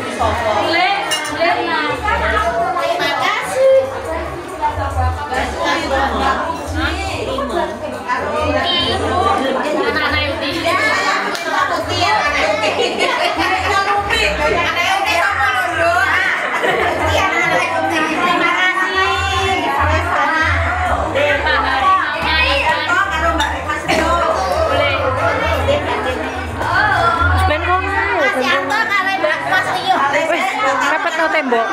Ladies. Tembok.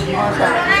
Nyanyi-nyanyi ya,